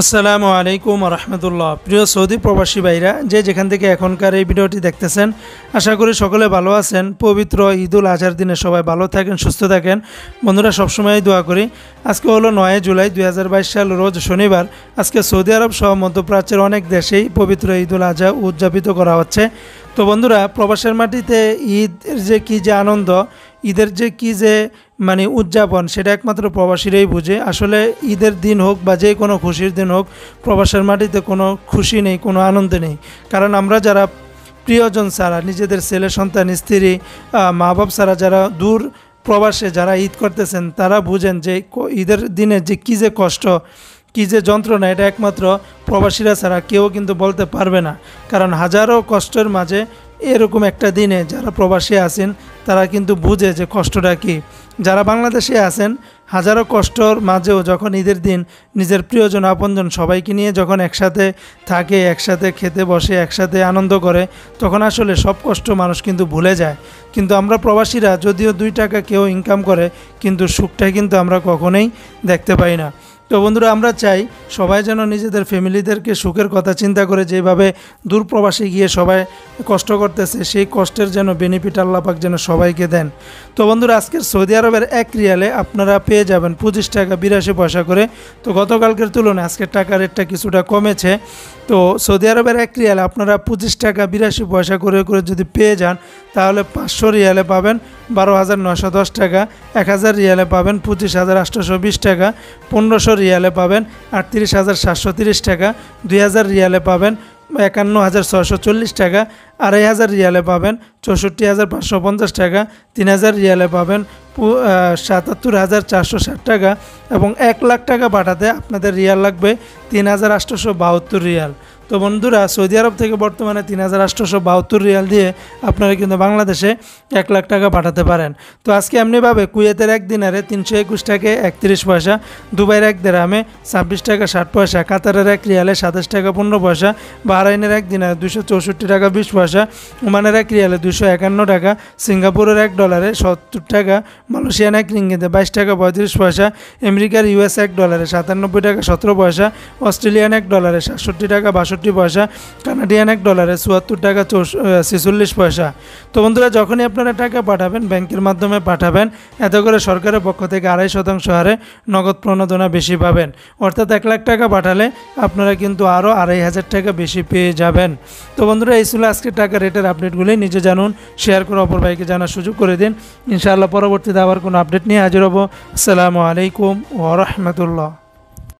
আসসালামু আলাইকুম রহমতুল্লাহ প্রিয় সৌদি প্রবাসী ভাইরা, যে যেখান থেকে এখনকার এই ভিডিওটি দেখতেছেন, আশা করি সকলে ভালো আছেন। পবিত্র ঈদুল আজহার দিনে সবাই ভালো থাকেন, সুস্থ থাকেন। বন্ধুরা, সবসময় দোয়া করি, আজকে হলো নয় জুলাই দুই হাজার বাইশ সাল, রোজ শনিবার। আজকে সৌদি আরব সহ মধ্যপ্রাচ্যের অনেক দেশেই পবিত্র ঈদুল আজহা উদযাপিত করা হচ্ছে। তো বন্ধুরা, প্রবাসের মাটিতে ঈদের যে কী যে আনন্দ, ঈদের যে কী যে মানে উদযাপন, সেটা একমাত্র প্রবাসীরাই বুঝে। আসলে ঈদের দিন হোক বা যে কোনো খুশির দিন হোক, প্রবাসের মাটিতে কোনো খুশি নেই, কোনো আনন্দ নেই। কারণ আমরা যারা প্রিয়জন ছাড়া, নিজেদের ছেলে, সন্তান, স্ত্রী মা বাপ ছাড়া যারা দূর প্রবাসে যারা ঈদ করতেছেন, তারা বুঝেন যে ঈদের দিনে যে কী যে কষ্ট, কী যে যন্ত্রণা, এটা একমাত্র প্রবাসীরা ছাড়া কেউ কিন্তু বলতে পারবে না। কারণ হাজারো কষ্টের মাঝে এরকম একটা দিনে যারা প্রবাসী আছেন, তারা কিন্তু বুঝে যে কষ্টটা কী। যারা বাংলাদেশে আছেন, হাজারো কষ্টর মাঝেও যখন ঈদের দিন নিজের প্রিয়জন, আপনজন সবাইকে নিয়ে যখন একসাথে থাকে, একসাথে খেতে বসে, একসাথে আনন্দ করে, তখন আসলে সব কষ্ট মানুষ কিন্তু ভুলে যায়। কিন্তু আমরা প্রবাসীরা, যদিও দুই টাকা কেউ ইনকাম করে, কিন্তু সুখটা কিন্তু আমরা কখনোই দেখতে পাই না। তো বন্ধুরা, আমরা চাই সবাই যেন নিজেদের ফ্যামিলিদেরকে সুখের কথা চিন্তা করে যেভাবে দূর প্রবাসে গিয়ে সবাই কষ্ট করতেছে, সেই কষ্টের যেন বেনিফিট আল্লাপাক যেন সবাইকে দেন। তো বন্ধুরা, আজকের সৌদি আরবের এক রিয়ালে আপনারা পেয়ে যাবেন পঁচিশ টাকা বিরাশি পয়সা করে। তো গতকালকের তুলনায় আজকের টাকা রেটটা কিছুটা কমেছে। তো সৌদি আরবের এক রিয়ালে আপনারা পঁচিশ টাকা বিরাশি পয়সা করে করে যদি পেয়ে যান, তাহলে পাঁচশো রিয়ালে পাবেন। বারো হাজার নশো দশ টাকা, এক হাজার রিয়ালে পাবেন পঁচিশ হাজার আটশোশো বিশ টাকা, পনেরোশো রিয়ালে পাবেন আটত্রিশ হাজার সাতশো তিরিশ টাকা, দুই হাজার রিয়ালে পাবেন একান্ন হাজার ছশো চল্লিশ টাকা, আড়াই হাজার রিয়ালে পাবেন চৌষট্টি হাজার পাঁচশো পঞ্চাশ টাকা, তিন হাজার রিয়ালে পাবেন সাতাত্তর হাজার চারশো ষাট টাকা এবং এক লাখ টাকা পাঠাতে আপনাদের রিয়াল লাগবে তিন হাজার আটশোশো বাহাত্তর রিয়াল। তো বন্ধুরা, সৌদি আরব থেকে বর্তমানে তিন হাজার আটশোশো বাহাত্তর রিয়াল দিয়ে আপনারা কিন্তু বাংলাদেশে এক লাখ টাকা পাঠাতে পারেন। তো আজকে এমনিভাবে কুয়েতের এক দিনারে তিনশো একুশ টাকা, একত্রিশ পয়সা, দুবাইয়ের এক দেরামে ছাব্বিশ টাকা, ষাট পয়সা, কাতারের এক রিয়ালে সাতাশ টাকা, পনেরো পয়সা, বাহরাইনের এক দিনারে দুশো চৌষট্টি টাকা, বিশ পয়সা, ওমানের এক রিয়ালে দুশো একান্ন টাকা, সিঙ্গাপুরের এক ডলারে সত্তর টাকা, মালয়েশিয়ান এক রিঙ্গিতে বাইশ টাকা, পঁয়ত্রিশ পয়সা, আমেরিকার ইউএস এক ডলারে সাতানব্বই টাকা, সতেরো পয়সা, অস্ট্রেলিয়ান এক ডলারে সাতষট্টি টাকা, বাষট্টি পয়সা কানাডিয়ান এক ডলারে চুয়াত্তর টাকা ছেচল্লিশ পয়সা। তো বন্ধুরা, যখনই আপনারা টাকা পাঠাবেন, ব্যাংকের মাধ্যমে পাঠাবেন, এত করে সরকারের পক্ষ থেকে আড়াই শতাংশ হারে নগদ প্রণোদনা বেশি পাবেন। অর্থাৎ এক লাখ টাকা পাঠালে আপনারা কিন্তু আরও আড়াই হাজার টাকা বেশি পেয়ে যাবেন। তো বন্ধুরা, এই ছিল আজকে টাকা রেটের আপডেটগুলি। নিজে জানুন, শেয়ার করে অপর ভাইকে জানার সুযোগ করে দিন। ইনশাআল্লাহ পরবর্তীতে আবার কোনো আপডেট নিয়ে হাজির হব। আসসালামু আলাইকুম ওরহমতুল্লাহ